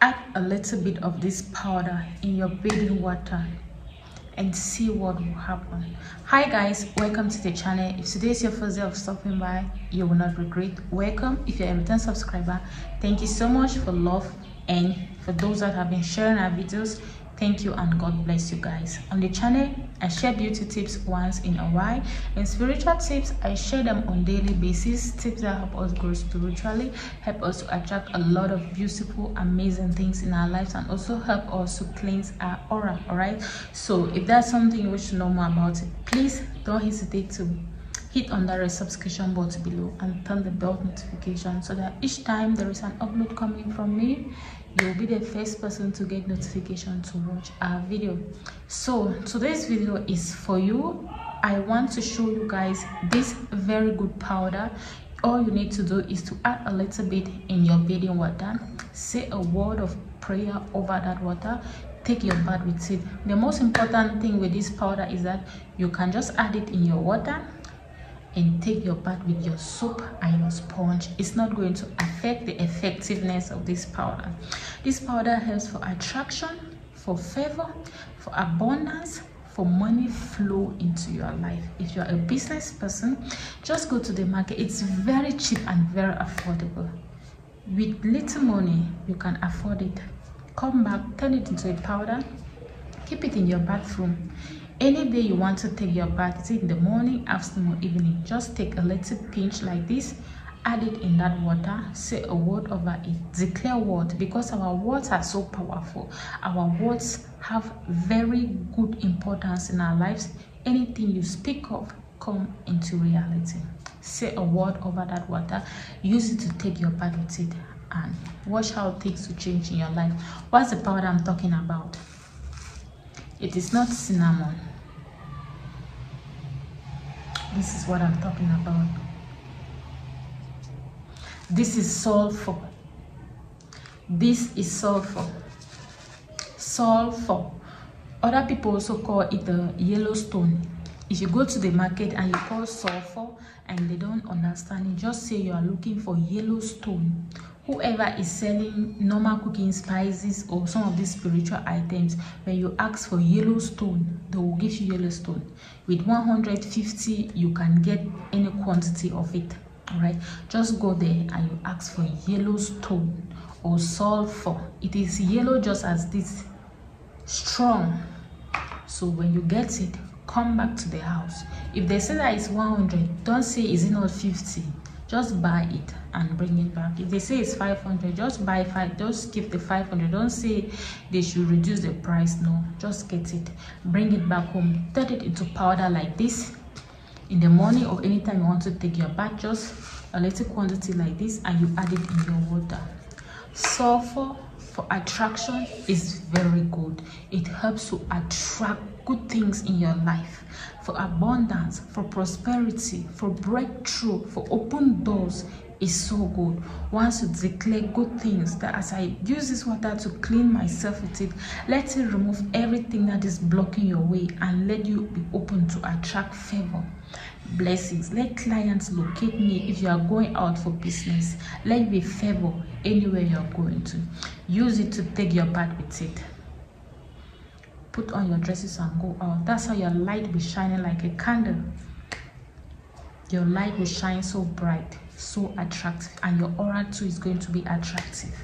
add a little bit of this powder in your bathing water and see what will happen. Hi guys welcome to the channel. If today is your first day of stopping by you will not regret. Welcome if you're a return subscriber. Thank you so much for love and for those that have been sharing our videos thank you and god bless you guys. On the channel i share beauty tips once in a while and spiritual tips i share them on daily basis. Tips that help us grow spiritually help us to attract a lot of beautiful amazing things in our lives and also help us to cleanse our aura all right so if that's something you wish to know more about please don't hesitate to hit on that subscription button below and turn the bell notification so that each time there is an upload coming from me you'll be the first person to get notification to watch our video. So today's video is for you. I want to show you guys this very good powder. All you need to do is to add a little bit in your bathing water. Say a word of prayer over that water. Take your bath with it. The most important thing with this powder is that you can just add it in your water and take your bath with your soap and your sponge it's not going to affect the effectiveness of this powder. This powder helps for attraction for favor for abundance for money flow into your life. If you're a business person just go to the market. It's very cheap and very affordable. With little money you can afford it. Come back turn it into a powder. Keep it in your bathroom any day you want to take your bath in the morning afternoon or evening just take a little pinch like this add it in that water say a word over it. Declare word because our words are so powerful. Our words have very good importance in our lives. Anything you speak of come into reality. Say a word over that water. Use it to take your bath with it and watch how things will change in your life. What's the powder i'm talking about it is not cinnamon. This is what i'm talking about. This is sulfur. This is sulfur. Sulfur. Other people also call it the yellowstone. If you go to the market and you call sulfur and they don't understand it just say you are looking for yellowstone whoever is selling normal cooking spices or some of these spiritual items when you ask for yellowstone they will give you yellowstone. With 150 you can get any quantity of it all right just go there and you ask for yellowstone or sulfur. It is yellow just as this strong. So when you get it come back to the house. If they say that it's 100 don't say is it not 50 just buy it and bring it back. If they say it's 500 just buy five just keep the 500 don't say they should reduce the price no just get it. Bring it back home. Turn it into powder like this. In the morning or anytime you want to take your bath just a little quantity like this and you add it in your water. Sulfur for attraction is very good. It helps to attract good things in your life. For abundance for prosperity for breakthrough for open doors is so good. Once you declare good things that as i use this water to clean myself with it let it remove everything that is blocking your way and let you be open to attract favor. Blessings. Let clients locate me if you are going out for business. Let me favor anywhere you're going to. Use it to take your bath with it. Put on your dresses and go out. That's how your light will shining like a candle. Your light will shine so bright so attractive and your aura too is going to be attractive.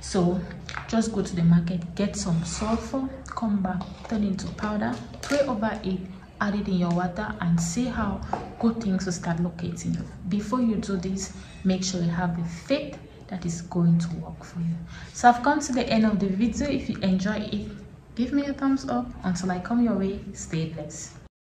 So just go to the market get some sulfur come back turn into powder pray over it add it in your water and see how good things will start locating you. Before you do this make sure you have the faith that is going to work for you. So i've come to the end of the video. If you enjoy it give me a thumbs up. Until i come your way stay blessed